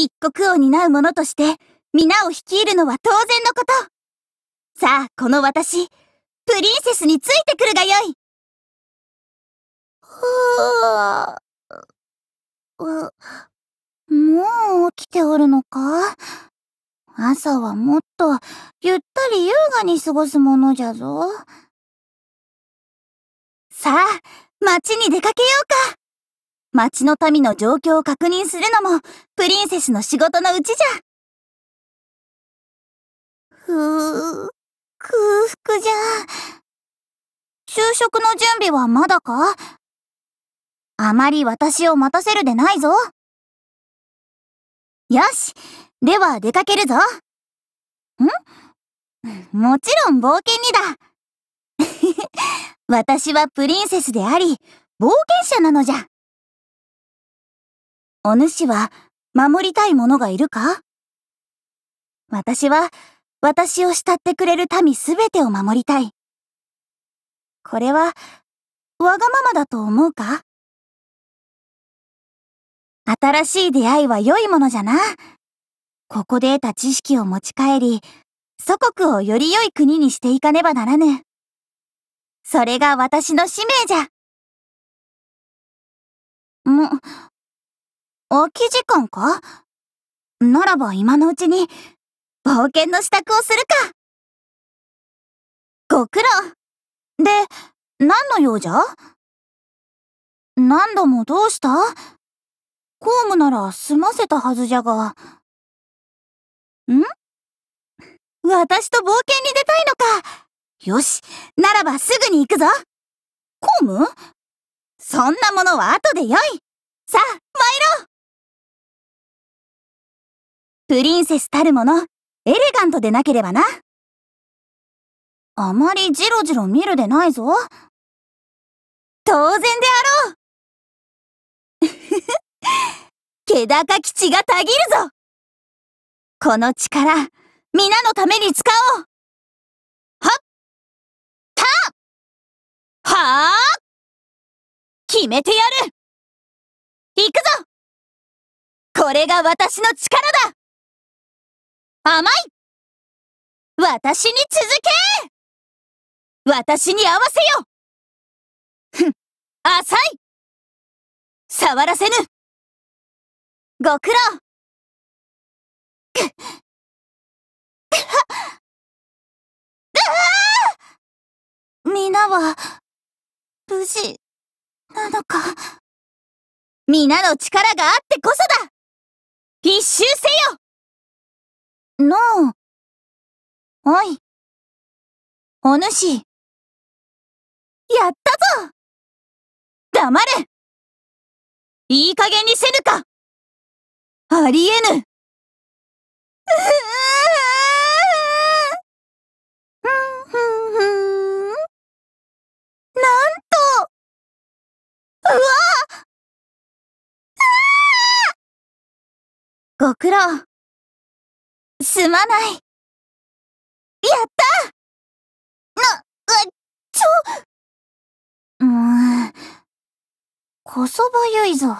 一国を担う者として、皆を率いるのは当然のこと。さあ、この私、プリンセスについてくるがよい。ふぅ、もう起きておるのか？朝はもっとゆったり優雅に過ごすものじゃぞ。さあ、街に出かけようか。街の民の状況を確認するのも、プリンセスの仕事のうちじゃ。ふぅ、空腹じゃ。昼食の準備はまだか？あまり私を待たせるでないぞ。よし、では出かけるぞ。ん？もちろん冒険にだ。私はプリンセスであり、冒険者なのじゃ。お主は守りたい者がいるか？私は私を慕ってくれる民すべてを守りたい。これはわがままだと思うか？新しい出会いは良いものじゃな？ここで得た知識を持ち帰り、祖国をより良い国にしていかねばならぬ。それが私の使命じゃ。も、空き時間か？ならば今のうちに、冒険の支度をするか。ご苦労。で、何の用じゃ？何度もどうした？公務なら済ませたはずじゃが。ん？私と冒険に出たいのか。よし、ならばすぐに行くぞ。公務？そんなものは後でよい。さあ、参ろうプリンセスたるもの、エレガントでなければな。あまりジロジロ見るでないぞ。当然であろう。気高き血がたぎるぞ。この力、皆のために使おう。はっ。た。はあ決めてやる。行くぞ。これが私の力だ。甘い。私に続け。私に合わせよ。ふん、浅い。触らせぬ。ご苦労。くっ、くは皆は、無事、なのか。皆の力があってこそだ。必修せよ。の。う。おい。お主。やったぞ。黙れ。いい加減にせぬか。ありえぬ。なんと。うわ。ご苦労。すまない。やったな、あ、ちょ。うーん。こそばゆいぞ。